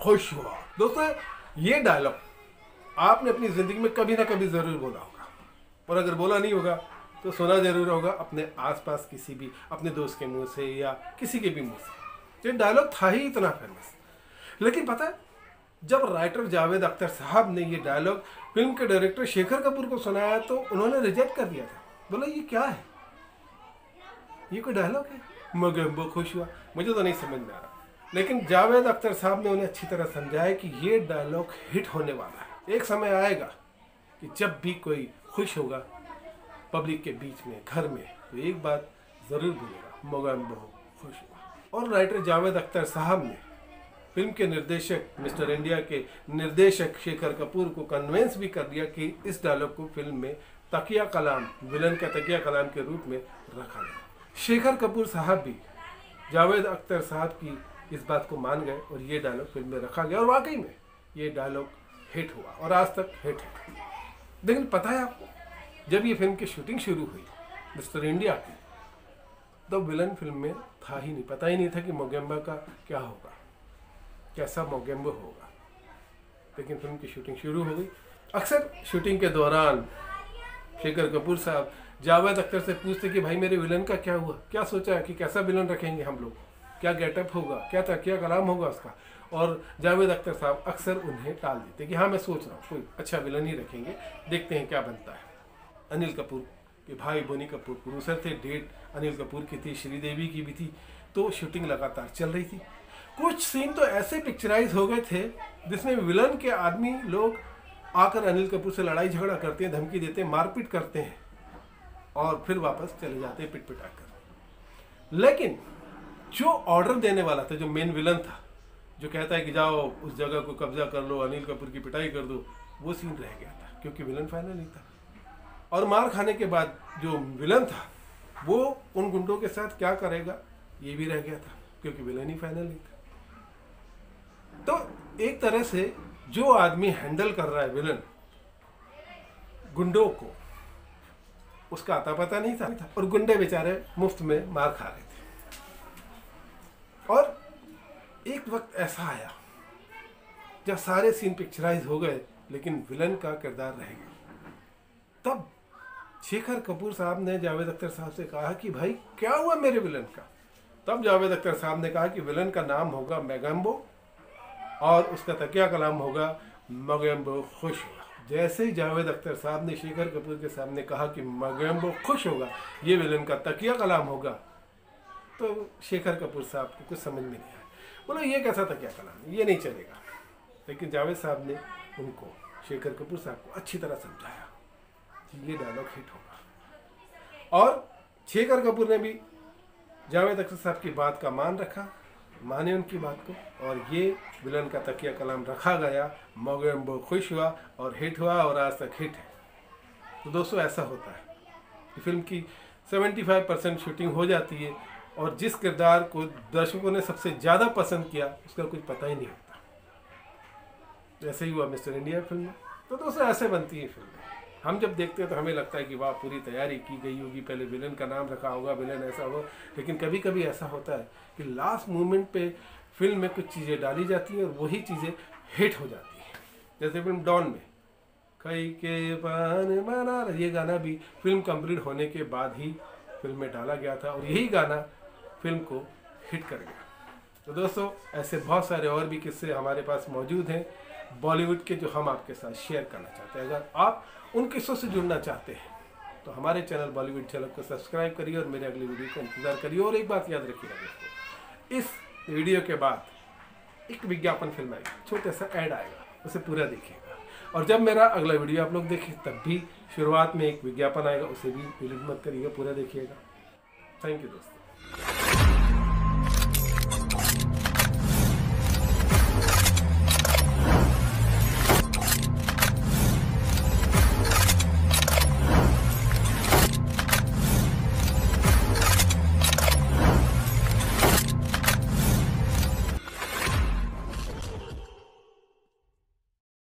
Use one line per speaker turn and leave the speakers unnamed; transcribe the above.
खुश हुआ। दोस्तों, ये डायलॉग आपने अपनी ज़िंदगी में कभी ना कभी ज़रूर बोला होगा। और अगर बोला नहीं होगा तो सुना ज़रूर होगा अपने आसपास किसी भी, अपने दोस्त के मुँह से या किसी के भी मुँह से। ये डायलॉग था ही इतना फ़ेमस लेकिन पता है जब राइटर जावेद अख्तर साहब ने ये डायलॉग फ़िल्म के डायरेक्टर शेखर कपूर को सुनाया तो उन्होंने रिजेक्ट कर दिया था। बोला, ये क्या है? ये कोई डायलॉग है? मगर वो खुश हुआ। मुझे तो नहीं समझ में आ रहा। लेकिन जावेद अख्तर साहब ने उन्हें अच्छी तरह समझाया कि ये डायलॉग हिट होने वाला है। एक समय आएगा कि जब भी कोई खुश होगा पब्लिक के बीच में, घर में तो एक बात ज़रूर बोलेगा मोगम बहुत खुश हुआ। और राइटर जावेद अख्तर साहब ने फ़िल्म के निर्देशक, मिस्टर इंडिया के निर्देशक शेखर कपूर को कन्वेंस भी कर दिया कि इस डायलॉग को फ़िल्म में तकिया कलाम विलन का तकिया कलाम के रूप में रखा गया। शेखर कपूर साहब भी जावेद अख्तर साहब की इस बात को मान गए और ये डायलॉग फ़िल्म में रखा गया और वाकई में ये डायलॉग हिट हुआ और आज तक हिट है। लेकिन पता है आपको, जब ये फ़िल्म की शूटिंग शुरू हुई, मिस्टर इंडिया की तो विलन फ़िल्म में था ही नहीं। पता ही नहीं था कि मोगेम्बा का क्या होगा। कैसा मोगेम्बो होगा। लेकिन फ़िल्म की शूटिंग शुरू हो गई। अक्सर शूटिंग के दौरान शेखर कपूर साहब जावेद अख्तर से पूछते कि, भाई, मेरे विलन का क्या हुआ? क्या सोचा है कि कैसा विलन रखेंगे हम लोग? क्या गेटअप होगा? क्या तकिया कलाम होगा उसका? और जावेद अख्तर साहब अक्सर उन्हें टाल देते कि हाँ मैं सोच रहा हूँ, कोई अच्छा विलन ही रखेंगे। देखते हैं क्या बनता है। अनिल कपूर के भाई बोनी कपूर प्रोड्यूसर थे। डेट अनिल कपूर की थी, श्रीदेवी की भी थी। तो शूटिंग लगातार चल रही थी। कुछ सीन तो ऐसे पिक्चराइज हो गए थे, जिसमें विलन के आदमी लोग आकर अनिल कपूर से लड़ाई झगड़ा करते हैं, धमकी देते हैं, मारपीट करते हैं, और फिर वापस चले जाते हैं पिट कर। लेकिन जो ऑर्डर देने वाला था, जो मेन विलन था, जो कहता है कि जाओ, उस जगह को कब्जा कर लो, अनिल कपूर की पिटाई कर दो, वो सीन रह गया था, क्योंकि विलन फाइनल नहीं था। और मार खाने के बाद जो विलन था, वो उन गुंडों के साथ क्या करेगा, ये भी रह गया था, क्योंकि विलन ही फाइनल नहीं था। तो एक तरह से जो आदमी हैंडल कर रहा है विलन गुंडों को, उसका आता पता नहीं था। और गुंडे बेचारे मुफ़्त में मार खा रहे थे। और एक वक्त ऐसा आया, जब सारे सीन पिक्चराइज हो गए, लेकिन विलन का किरदार रह गया। तब शेखर कपूर साहब ने जावेद अख्तर साहब से कहा कि, भाई, क्या हुआ मेरे विलन का? तब जावेद अख्तर साहब ने कहा कि विलन का नाम होगा मैगम्बो और उसका तकिया कलाम होगा मगम्बो खुश होगा। जैसे ही जावेद अख्तर साहब ने शेखर कपूर के सामने कहा कि मगम्बो खुश होगा, ये विलन का तकिया कलाम होगा। तो शेखर कपूर साहब को कुछ समझ में नहीं आया। बोलो, ये कैसा तकिया क्या कलाम? ये नहीं चलेगा। लेकिन जावेद साहब ने उनको, शेखर कपूर साहब को अच्छी तरह समझाया कि ये डायलॉग हिट होगा। और शेखर कपूर ने भी जावेद अख्तर साहब की बात का मान रखा। माने उनकी बात को। और ये विलन का तकिया कलाम रखा गया, मौके में वो खुश हुआ और हिट हुआ और आज तक हिट है। तो दोस्तों, ऐसा होता है। फ़िल्म की 75 परसेंट शूटिंग हो जाती है और जिस किरदार को दर्शकों ने सबसे ज़्यादा पसंद किया, उसका कुछ पता ही नहीं होता। ऐसे ही हुआ मिस्टर इंडिया फ़िल्म तो दोस्तों, ऐसे बनती है फ़िल्में। हम जब देखते हैं तो हमें लगता है कि वाह, पूरी तैयारी की गई होगी। पहले विलन का नाम रखा होगा विलन ऐसा होगा लेकिन कभी कभी ऐसा होता है कि लास्ट मोमेंट पे फ़िल्म में कुछ चीज़ें डाली जाती हैं और वही चीज़ें हिट हो जाती हैं। जैसे फ़िल्म डॉन में कई के पान माना ये गाना भी फ़िल्म कंप्लीट होने के बाद ही फ़िल्म में डाला गया था और यही गाना फ़िल्म को हिट कर गया। तो दोस्तों, ऐसे बहुत सारे और भी किस्से हमारे पास मौजूद हैं, बॉलीवुड के जो हम आपके साथ शेयर करना चाहते हैं। अगर आप उन किस्सों से जुड़ना चाहते हैं तो हमारे चैनल बॉलीवुड चैनल को सब्सक्राइब करिए और मेरे अगली वीडियो का इंतज़ार करिए। और एक बात याद रखिएगा दोस्तों, इस वीडियो के बाद एक विज्ञापन फ़िल्म आएगी, छोटा सा ऐड आएगा, उसे पूरा देखिएगा। और जब मेरा अगला वीडियो आप लोग देखें, तब भी शुरुआत में एक विज्ञापन आएगा, उसे भी विलंब मत करिएगा, पूरा देखिएगा। थैंक यू दोस्तों।